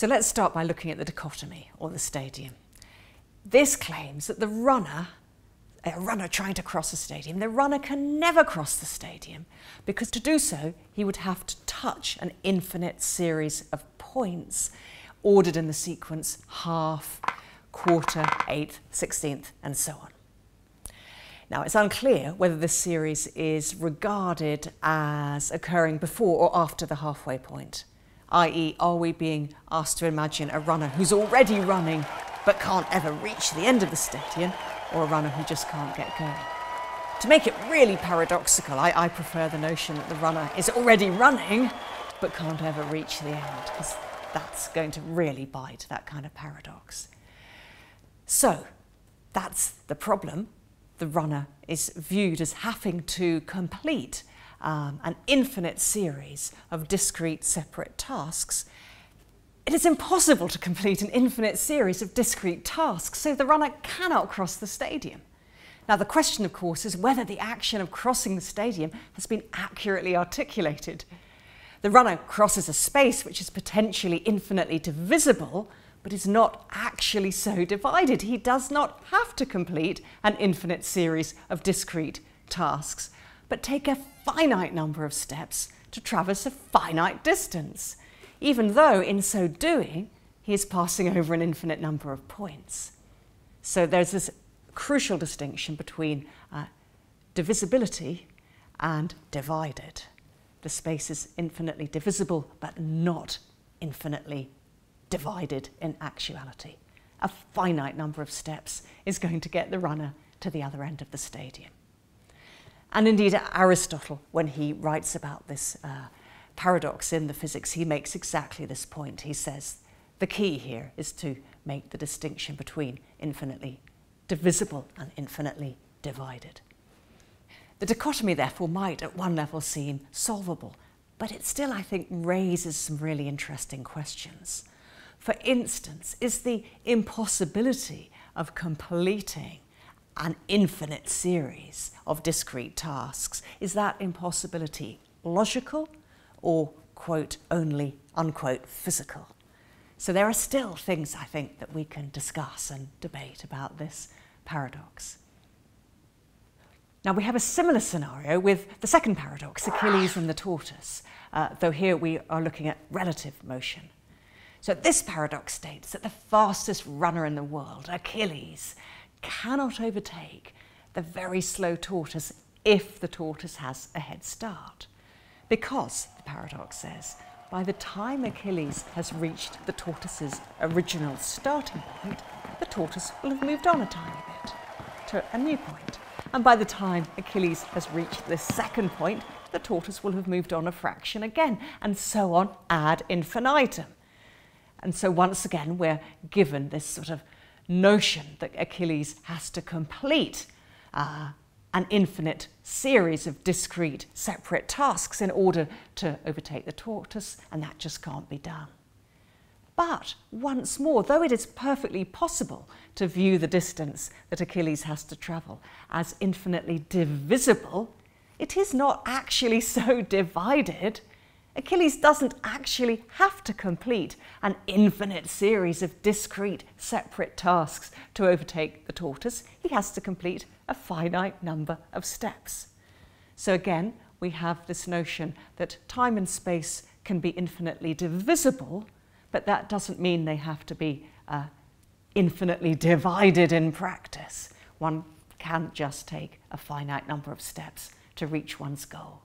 So let's start by looking at the dichotomy or the stadium. This claims that the runner, a runner trying to cross a stadium, the runner can never cross the stadium because to do so he would have to touch an infinite series of points ordered in the sequence half, quarter, eighth, sixteenth, and so on. Now, it's unclear whether this series is regarded as occurring before or after the halfway point, i.e., are we being asked to imagine a runner who's already running but can't ever reach the end of the stadium, or a runner who just can't get going? To make it really paradoxical, I, I prefer the notion that the runner is already running but can't ever reach the end, because that's going to really bite that kind of paradox. So, that's the problem the runner is viewed as having to complete um, an infinite series of discrete separate tasks. It is impossible to complete an infinite series of discrete tasks, so the runner cannot cross the stadium. Now, the question, of course, is whether the action of crossing the stadium has been accurately articulated. The runner crosses a space which is potentially infinitely divisible, but is not actually so divided. He does not have to complete an infinite series of discrete tasks, but take a finite number of steps to traverse a finite distance, even though in so doing, he is passing over an infinite number of points. So there's this crucial distinction between uh, divisibility and divided. The space is infinitely divisible, but not infinitely divided in actuality. A finite number of steps is going to get the runner to the other end of the stadium. And indeed, Aristotle, when he writes about this uh, paradox in the physics, he makes exactly this point. He says the key here is to make the distinction between infinitely divisible and infinitely divided. The dichotomy, therefore, might at one level seem solvable, but it still, I think, raises some really interesting questions. For instance, is the impossibility of completing an infinite series of discrete tasks, is that impossibility logical or, quote, only, unquote, physical? So there are still things, I think, that we can discuss and debate about this paradox. Now we have a similar scenario with the second paradox, Achilles and the tortoise, uh, though here we are looking at relative motion. So this paradox states that the fastest runner in the world, Achilles, cannot overtake the very slow tortoise if the tortoise has a head start. Because, the paradox says, by the time Achilles has reached the tortoise's original starting point, the tortoise will have moved on a tiny bit to a new point. And by the time Achilles has reached the second point, the tortoise will have moved on a fraction again, and so on ad infinitum. And so once again, we're given this sort of notion that Achilles has to complete uh, an infinite series of discrete, separate tasks in order to overtake the tortoise, and that just can't be done. But once more, though it is perfectly possible to view the distance that Achilles has to travel as infinitely divisible, it is not actually so divided Achilles doesn't actually have to complete an infinite series of discrete, separate tasks to overtake the tortoise. He has to complete a finite number of steps. So again, we have this notion that time and space can be infinitely divisible, but that doesn't mean they have to be uh, infinitely divided in practice. One can just take a finite number of steps to reach one's goal.